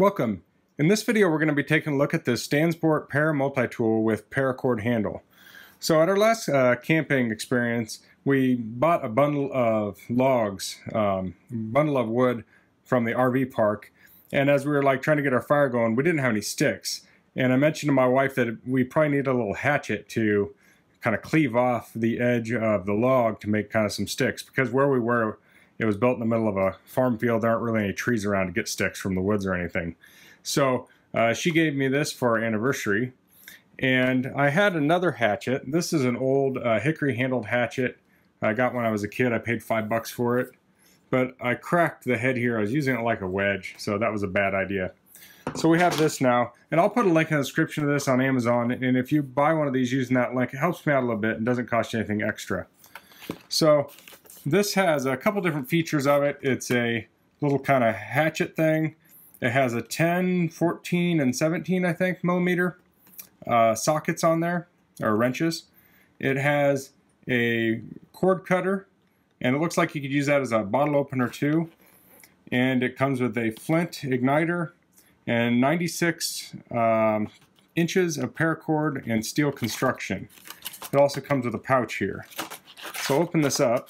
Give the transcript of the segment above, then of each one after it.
Welcome. In this video we're going to be taking a look at this Stansport Para Multi-Tool with paracord handle. So at our last uh, camping experience we bought a bundle of logs, um, bundle of wood from the RV park and as we were like trying to get our fire going we didn't have any sticks and I mentioned to my wife that we probably need a little hatchet to kind of cleave off the edge of the log to make kind of some sticks because where we were it was built in the middle of a farm field. There aren't really any trees around to get sticks from the woods or anything. So uh, she gave me this for our anniversary. And I had another hatchet. This is an old uh, hickory handled hatchet. I got when I was a kid. I paid five bucks for it. But I cracked the head here. I was using it like a wedge, so that was a bad idea. So we have this now, and I'll put a link in the description of this on Amazon, and if you buy one of these using that link, it helps me out a little bit and doesn't cost you anything extra. So this has a couple different features of it. It's a little kind of hatchet thing. It has a 10, 14, and 17, I think, millimeter uh, sockets on there, or wrenches. It has a cord cutter, and it looks like you could use that as a bottle opener too. And it comes with a flint igniter and 96 um, inches of paracord and steel construction. It also comes with a pouch here. So open this up.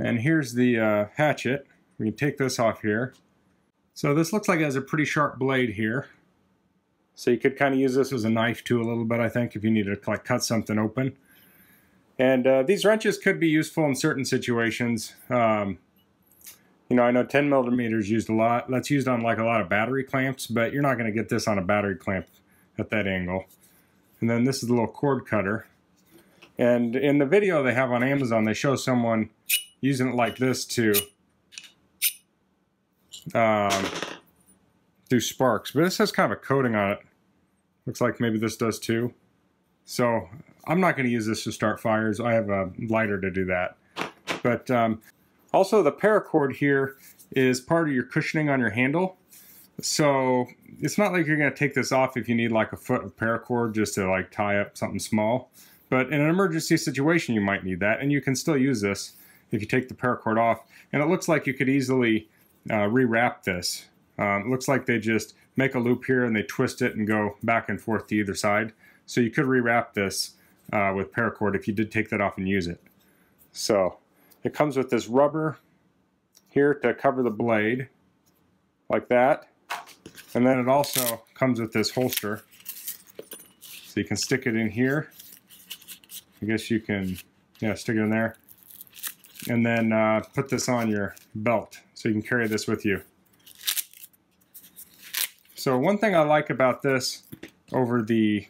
And here's the uh, hatchet. We can take this off here. So this looks like it has a pretty sharp blade here. So you could kind of use this as a knife too a little bit, I think, if you need to like cut something open. And uh, these wrenches could be useful in certain situations. Um, you know, I know 10 millimeters used a lot. That's used on like a lot of battery clamps, but you're not going to get this on a battery clamp at that angle. And then this is a little cord cutter. And in the video they have on Amazon, they show someone using it like this to um, do sparks. But this has kind of a coating on it. Looks like maybe this does too. So I'm not going to use this to start fires. I have a lighter to do that. But um, also the paracord here is part of your cushioning on your handle. So it's not like you're going to take this off if you need like a foot of paracord just to like tie up something small. But in an emergency situation, you might need that. And you can still use this if you take the paracord off. And it looks like you could easily uh, rewrap this. Um, it looks like they just make a loop here and they twist it and go back and forth to either side. So you could rewrap this uh, with paracord if you did take that off and use it. So it comes with this rubber here to cover the blade like that. And then it also comes with this holster. So you can stick it in here. I guess you can yeah, stick it in there and then uh, put this on your belt so you can carry this with you. So one thing I like about this over the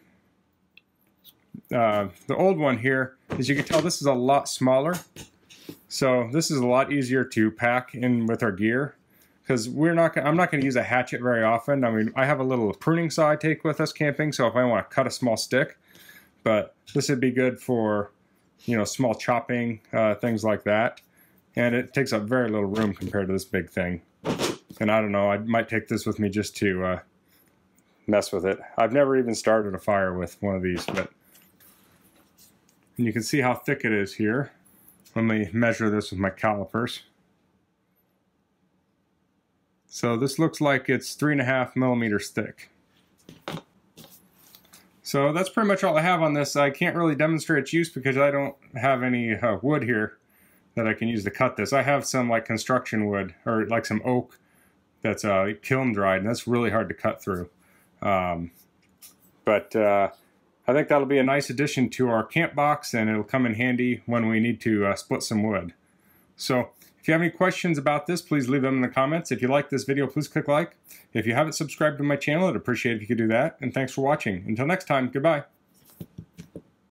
uh, the old one here is you can tell this is a lot smaller. So this is a lot easier to pack in with our gear because we're not. I'm not going to use a hatchet very often. I mean, I have a little pruning saw I take with us camping, so if I want to cut a small stick, but this would be good for you know, small chopping, uh, things like that. And it takes up very little room compared to this big thing. And I don't know, I might take this with me just to uh, mess with it. I've never even started a fire with one of these, but and you can see how thick it is here. Let me measure this with my calipers. So this looks like it's three and a half millimeters thick. So that's pretty much all I have on this. I can't really demonstrate its use because I don't have any uh, wood here that I can use to cut this. I have some like construction wood or like some oak that's uh, kiln dried and that's really hard to cut through. Um, but uh, I think that'll be a nice addition to our camp box and it'll come in handy when we need to uh, split some wood. So if you have any questions about this, please leave them in the comments. If you like this video, please click like. If you haven't subscribed to my channel, I'd appreciate if you could do that. And thanks for watching. Until next time, goodbye.